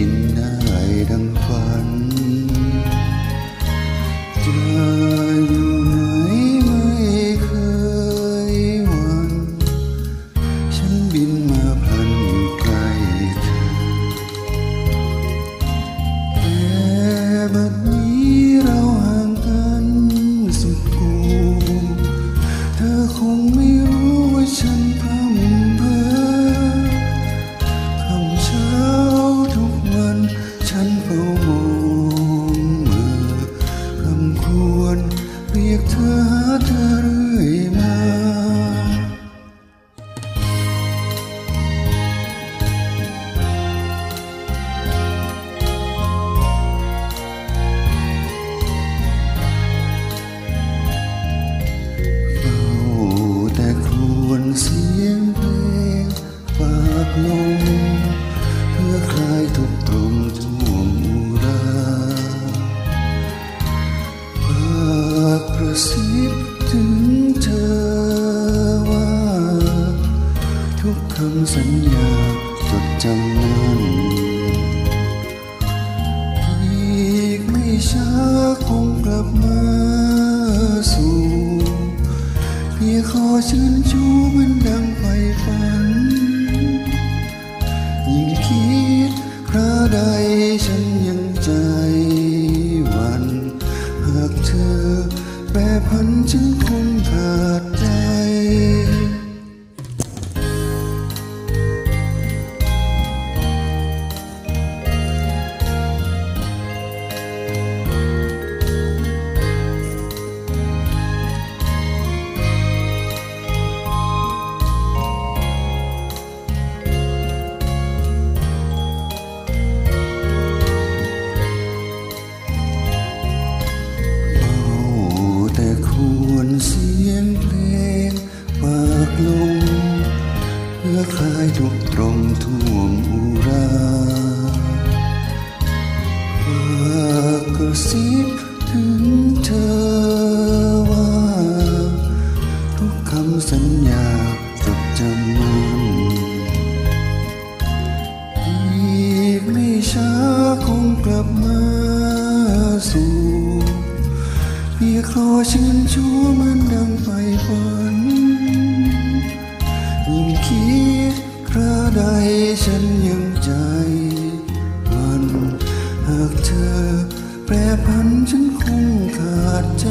เมฆินได้ดังฝันากกระซิบถึงเธอว่า ทุกคำสัญญาจดจำนั้นอีกไม่ช้าคงกลับมาสู่เพียงขอชื่นชูมัน แปรพันฉันคงขาด ท่วมอุราฝากกระซิบถึงเธอว่า ทุกคำสัญญาจดจำมันอีกไม่ช้าคงกลับมาสู่เพียงขอชื่นชูมันดังไฟฝัน ฉันยังใจมันหากเธอแปรพันฉันคงขาดใจ